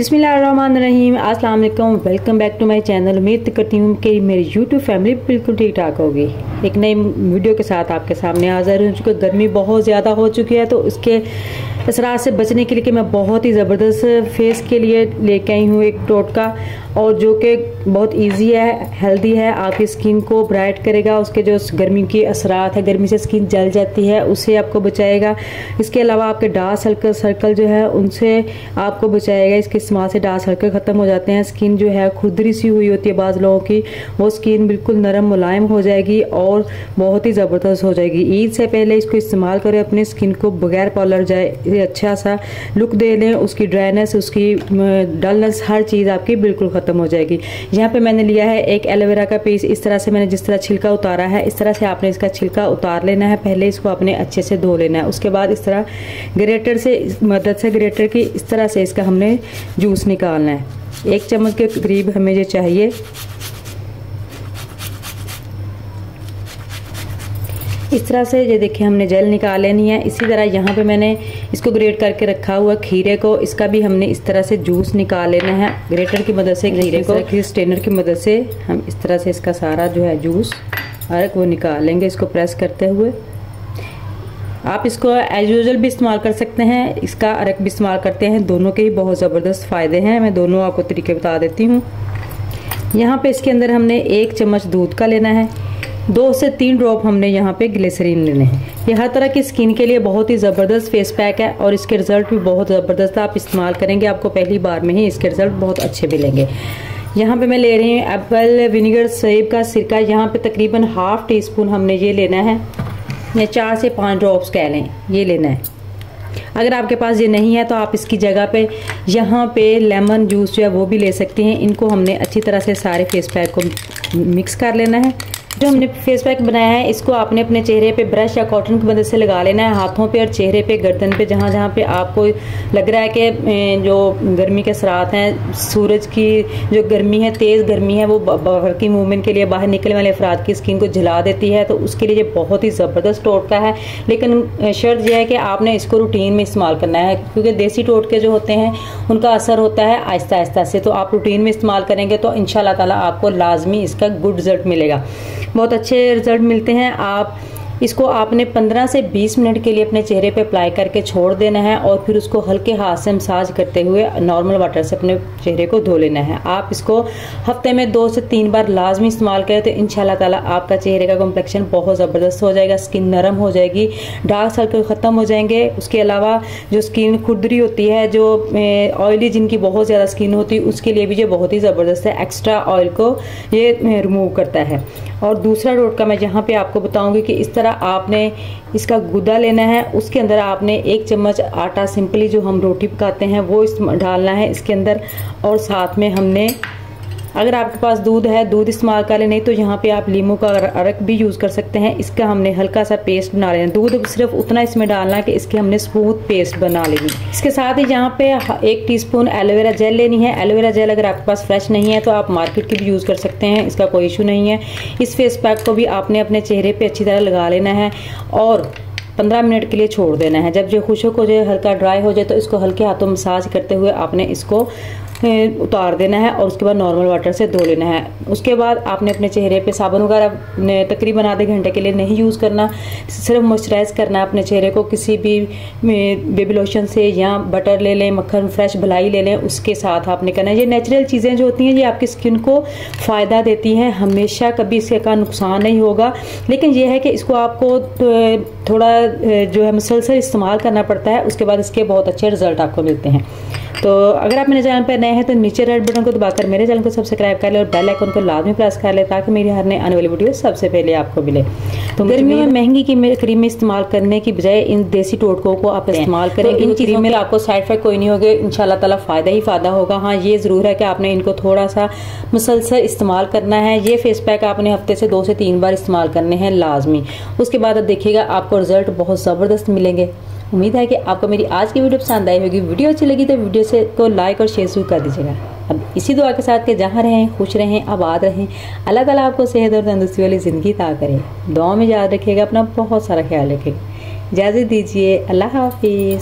बिस्मिल्लाहिर्रहमानिर्रहीम अस्सलाम वालेकुम welcome back to my channel. उम्मीद करती हूँ कि मेरी यूट्यूब फैमिली बिल्कुल ठीक ठाक होगी। एक नई वीडियो के साथ आपके सामने हाजिर हूँ, चूँकि गर्मी बहुत ज़्यादा हो चुकी है तो उसके असरा से बचने के लिए कि मैं बहुत ही ज़बरदस्त फेस के लिए लेके आई हूँ एक टोटका, और जो कि बहुत इजी है हेल्दी है। आपकी स्किन को ब्राइट करेगा, उसके जो गर्मी के असरात है, गर्मी से स्किन जल जाती है उससे आपको बचाएगा। इसके अलावा आपके डार्क सर्कल सर्कल जो है, उनसे आपको बचाएगा। इसके इस्तेमाल से डार्क सर्कल ख़त्म हो जाते हैं। स्किन जो है, खुदरी सी हुई होती है बाज़ लोगों की। वो स्किन बिल्कुल नरम, मुलायम हो जाएगी और बहुत ही ज़बरदस्त हो जाएगी। ईद से पहले इसको इस्तेमाल करें, अपनी स्किन को बगैर पार्लर जाए। अच्छा सा लुक दे लें, उसकी ड्राइनेस, उसकी डलनेस, हर चीज़ आपकी बिल्कुल ख़त्म हो जाएगी। यहाँ पे मैंने लिया है एक एलोवेरा का पीस। इस तरह से मैंने जिस तरह छिलका उतारा है, इस तरह से आपने इसका छिलका उतार लेना है। पहले इसको आपने अच्छे से धो लेना है। उसके बाद इस तरह ग्रेटर से, मदद से ग्रेटर की, इस तरह से इसका हमने जूस निकालना है। एक चम्मच के करीब हमें ये चाहिए। इस तरह से ये देखिए हमने जेल निकाल लेनी है। इसी तरह यहाँ पे मैंने इसको ग्रेट करके रखा हुआ खीरे को। इसका भी हमने इस तरह से जूस निकाल लेना है। ग्रेटर की मदद से खीरे को स्टेनर की मदद से हम इस तरह से इसका सारा जो है जूस अर्क वो निकाल लेंगे। इसको प्रेस करते हुए आप इसको एज यूजल भी इस्तेमाल कर सकते हैं। इसका अरक भी इस्तेमाल करते हैं। दोनों के ही बहुत ज़बरदस्त फ़ायदे हैं। मैं दोनों आपको तरीके बता देती हूँ। यहाँ पे इसके अंदर हमने एक चम्मच दूध का लेना है। दो से तीन ड्रॉप हमने यहाँ पे ग्लिसरीन लेने हैं। ये हर तरह की स्किन के लिए बहुत ही ज़बरदस्त फेस पैक है और इसके रिज़ल्ट भी बहुत ज़बरदस्त आप इस्तेमाल करेंगे आपको पहली बार में ही इसके रिज़ल्ट बहुत अच्छे मिलेंगे। यहाँ पे मैं ले रही हूँ एप्पल विनीगर सेब का सिरका। यहाँ पे तकरीबन हाफ़ टी स्पून हमने ये लेना है। या चार से पाँच ड्रॉप्स कह लें, ये लेना है। अगर आपके पास ये नहीं है तो आप इसकी जगह पे, यहाँ पे लेमन जूस जो है वो भी ले सकते हैं। इनको हमने अच्छी तरह से सारे फेस पैक को मिक्स कर लेना है। जो हमने फेस पैक बनाया है, इसको आपने अपने चेहरे पे ब्रश या कॉटन की मदद से लगा लेना है, हाथों पे और चेहरे पे, गर्दन पे, जहाँ जहाँ पे आपको लग रहा है कि जो गर्मी के सरात हैं, सूरज की जो गर्मी है, तेज़ गर्मी है, वो की मूवमेंट के लिए बाहर निकलने वाले अफराद की स्किन को जला देती है तो उसके लिए ये बहुत ही ज़बरदस्त टोटका है। लेकिन शर्त यह है कि आपने इसको रूटीन में इस्तेमाल करना है, क्योंकि देसी टोटके जो होते हैं, उनका असर होता है आहिस्ता आहिस्ता से तो आप रूटीन में इस्तेमाल करेंगे तो इन ताला आपको लाजमी इसका गुड रिज़ल्ट मिलेगा। बहुत अच्छे रिज़ल्ट मिलते हैं। आप इसको आपने 15 से 20 मिनट के लिए अपने चेहरे पे अप्लाई करके छोड़ देना है और फिर उसको हल्के हाथ से मसाज करते हुए नॉर्मल वाटर से अपने चेहरे को धो लेना है। आप इसको हफ़्ते में दो से तीन बार लाजमी इस्तेमाल करें तो इन ताला आपका चेहरे का कॉम्प्लेक्शन बहुत ज़बरदस्त हो जाएगा स्किन नरम हो जाएगी डार्क सर्कल ख़त्म हो जाएँगे। उसके अलावा जो स्किन खुदरी होती है, जो ऑयली जिनकी बहुत ज़्यादा स्किन होती है, उसके लिए भी ये बहुत ही ज़बरदस्त है। एक्स्ट्रा ऑयल को ये रिमूव करता है। और दूसरा रोड का मैं यहाँ पे आपको बताऊँगी कि इस तरह आपने इसका गुदा लेना है, उसके अंदर आपने एक चम्मच आटा सिंपली जो हम रोटी पकाते हैं, वो इस डालना है इसके अंदर और साथ में हमने अगर आपके पास दूध है, दूध इस्तेमाल कर ले, नहीं तो यहाँ पे आप लीमू का अरक भी यूज़ कर सकते हैं। इसका हमने हल्का सा पेस्ट बना लेना। दूध सिर्फ़ उतना इसमें डालना है कि इसके हमने स्मूथ पेस्ट बना लेनी इसके साथ ही यहाँ पे एक टीस्पून एलोवेरा जेल लेनी है। एलोवेरा जेल अगर आपके पास फ्रेश नहीं है तो आप मार्केट की भी यूज़ कर सकते हैं। इसका कोई इशू नहीं है। इस फेस पैक को भी आपने अपने चेहरे पर अच्छी तरह लगा लेना है और पंद्रह मिनट के लिए छोड़ देना है। जब जो खुशक हो जाए, हल्का ड्राई हो जाए तो इसको हल्के हाथों मसाज करते हुए आपने इसको उतार देना है और उसके बाद नॉर्मल वाटर से धो लेना है। उसके बाद आपने अपने चेहरे पे साबुन वगैरह तकरीबन आधे घंटे के लिए नहीं यूज़ करना, सिर्फ़ मॉइस्चराइज करना है अपने चेहरे को, किसी भी बेबी लोशन से या बटर ले लें, मक्खन फ्रेश भलाई ले लें, उसके साथ आपने करना है। ये नेचुरल चीज़ें जो होती हैं, ये आपकी स्किन को फ़ायदा देती हैं। हमेशा कभी इसके का नुकसान नहीं होगा। लेकिन यह है कि इसको आपको थोड़ा जो है मुसलसल इस्तेमाल करना पड़ता है, उसके बाद इसके बहुत अच्छे रिज़ल्ट आपको मिलते हैं। तो अगर आप मेरे चैनल पर नए हैं तो नीचे रेड बटन को दबाकर मेरे चैनल को सब्सक्राइब कर ले और बेल आइकन को लाजमी प्रेस कर ले ताकि मेरी हर नए आने वाली वीडियो सबसे पहले आपको मिले। तो गर्मियों में महँगी की क्रीम इस्तेमाल करने की बजाय इन देसी टोटकों को आप इस्तेमाल करें। इन चीज़ों में आपको साइड इफ़ेक्ट कोई नहीं होगा। इन ताला फ़ायदा ही फ़ायदा होगा। हाँ ये ज़रूर है कि आपने इनको थोड़ा सा मुसलसल इस्तेमाल करना है। ये फेस पैक आपने हफ़्ते से दो से तीन बार इस्तेमाल करने हैं लाजमी। उसके बाद अब देखिएगा आपको रिज़ल्ट बहुत ज़बरदस्त मिलेंगे। उम्मीद है कि आपको मेरी आज की वीडियो पसंद आई होगी। वीडियो अच्छी लगी तो वीडियो से को लाइक और शेयर ज़रूर कर दीजिएगा। अब इसी दुआ के साथ के जहाँ रहें, खुश रहें, आबाद रहें, अल्लाह ताला आपको सेहत और तंदुरुस्ती वाली ज़िंदगी ता करें। दुआ में याद रखिएगा, अपना बहुत सारा ख्याल रखेगा इजाज़त दीजिए, अल्लाह हाफिज़।